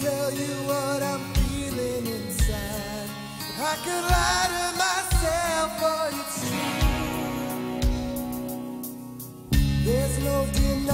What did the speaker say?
tell you what I'm feeling inside. I could lie to myself, but it's true. There's no denying.